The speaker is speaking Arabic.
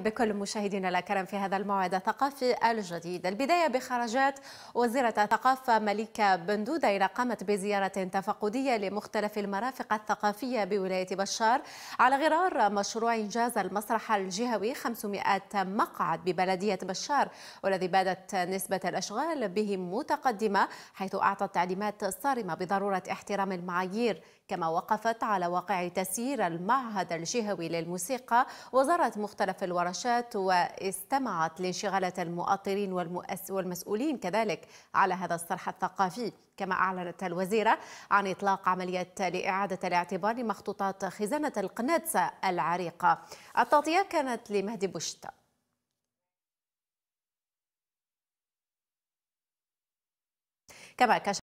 بكل مشاهدينا الكرام في هذا الموعد الثقافي الجديد. البداية بخرجات وزيرة الثقافة ملكة بندودة إلى قامت بزيارة تفقدية لمختلف المرافق الثقافية بولاية بشار على غرار مشروع إنجاز المسرح الجهوي 500 مقعد ببلدية بشار والذي بادت نسبة الأشغال به متقدمة حيث أعطت تعليمات صارمة بضرورة احترام المعايير كما وقفت على واقع تسيير المعهد الجهوي للموسيقى وزارت مختلف الورشات واستمعت لانشغالات المؤطرين والمسؤولين كذلك على هذا الصرح الثقافي كما أعلنت الوزيرة عن إطلاق عملية لإعادة الاعتبار لمخطوطات خزانة القنادسة العريقة. التغطية كانت لمهدي بوشتا كما كشف